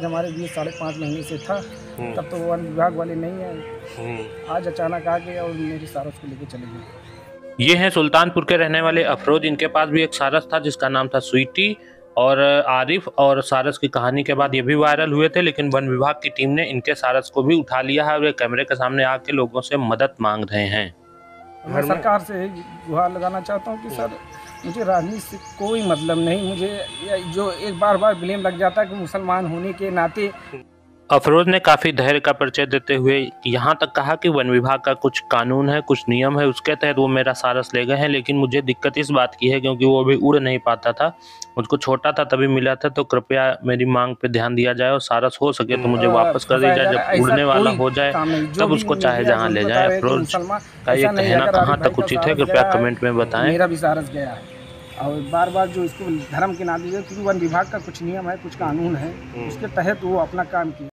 आज हमारे बीच साढ़े पाँच महीने से था। हम्म, तब तो वन विभाग वाले नहीं आए। हम्म। आज अचानक आ गए और मेरी सारस को लेके चले गए। ये हैं सुल्तानपुर के रहने वाले अफरोज। इनके पास भी एक सारस था जिसका नाम था स्वीटी। और आरिफ और सारस की कहानी के बाद ये भी वायरल हुए थे लेकिन वन विभाग की टीम ने इनके सारस को भी उठा लिया है और ये कैमरे के सामने आके लोगों से मदद मांग रहे हैं। मैं सरकार से गुहार लगाना चाहता हूँ कि सर मुझे राजनीति से कोई मतलब नहीं। मुझे जो एक बार बार ब्लेम लग जाता है कि मुसलमान होने के नाते। अफरोज ने काफ़ी धैर्य का परिचय देते हुए यहाँ तक कहा कि वन विभाग का कुछ कानून है कुछ नियम है उसके तहत वो मेरा सारस ले गए हैं लेकिन मुझे दिक्कत इस बात की है क्योंकि वो अभी उड़ नहीं पाता था। मुझको छोटा था तभी मिला था तो कृपया मेरी मांग पे ध्यान दिया जाए और सारस हो सके तो मुझे वापस कर दिया जाए। जब उड़ने वाला हो जाए तब उसको चाहे जहाँ ले जाए। अफरोज का ये कहना कहाँ तक उचित है कृपया कमेंट में बताएँ। मेरा भी सारस गया है। और बार बार जो इसको धर्म के नाम दिया क्योंकि वन विभाग का कुछ नियम है कुछ कानून है उसके तहत वो अपना काम किया।